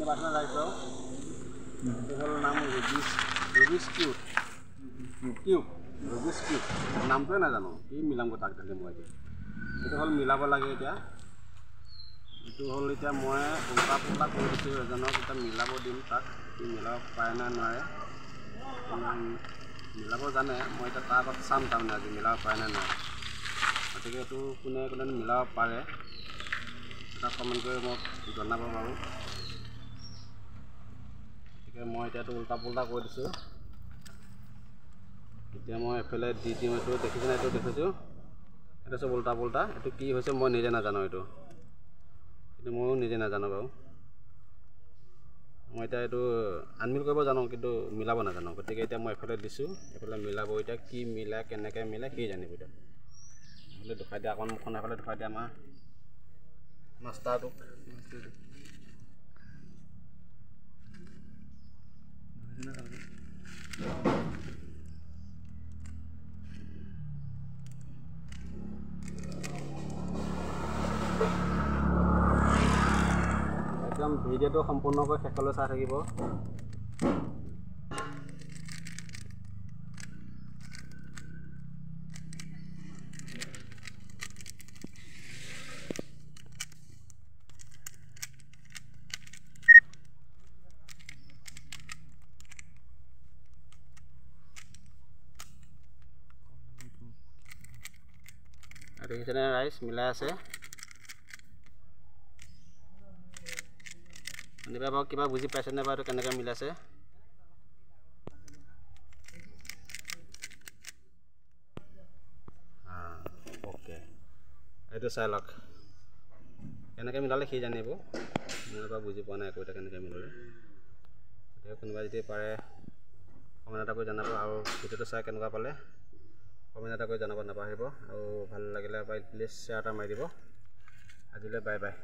চিনি পাইছে নে হ'ল নাম ৰুবিছ ৰুবিছ কিউব নামটোৱে নাজানো কি মিলামগৈ তাক খালি মই এতিয়া এইটো হ'ল মিলাব লাগে এতিয়া এইটো হ'ল এতিয়া মই উল্টা পুল্টা কৰি দিছোঁ এজনক এতিয়া মিলাব দিম তাক সি মিলাব পাৰে নে নোৱাৰে মিলাব জানে মই এতিয়া তাৰ আগত চাম তাৰমানে আজি মিলাব পাৰে নে নোৱাৰে গতিকে এইটো কোনে কোনে মিলাব পাৰে এটা কমেণ্ট কৰি মোক জনাব বাৰু মই এতিয়াতো উল্টা পুল্টা কৰি দিছোঁ। এতিয়া মই এফালে দি দিওঁ এইটো দেখিছেনে এইটো? দেখিছোঁ। এইটো চব উল্টা পুল্টা এইটো কি হৈছে মই নিজে নাজানো এইটো। এইটো ময়ো নিজে নাজানো বাৰু। মই এতিয়া এইটো আনমিল কৰিব জানো কিন্তু মিলাব নাজানো। গতিকে এতিয়া মই এফালে দিছোঁ। এফালে মিলাব এতিয়া কি মিলাই কেনেকৈ মিলাই সি জানিব এতিয়া। এফালে দেখুৱাই দিয়া অকণ মুখখন এফালে দেখুৱাই দিয়া আমাৰ মাষ্টাৰটোক একদম ভিডিঅ'টো সম্পূৰ্ণকৈ শেষলৈ চাই থাকিব। দেখিছেনে ৰাইচ মিলাই আছে। শুনিবা বাৰু কিবা বুজি পাইছেনে বাৰু কেনেকৈ মিলাইছে? অ'কে এইটো চাই লওক। কেনেকৈ মিলালে সি জানিব। মই এবাৰ বুজি পোৱা নাই একো এতিয়া কেনেকৈ মিলালে। গতিকে কোনোবাই যদি পাৰে কমেণ্ট এটা কৰি জনাব আৰু ভিডিঅ'টো চাই কেনেকুৱা পালে। কমেণ্ট এটা কৰি জনাব নাপাহৰিব। আৰু ভাল লাগিলে প্লিজ শ্বেয়াৰ এটা মাৰি দিব। আজিলৈ বাই বাই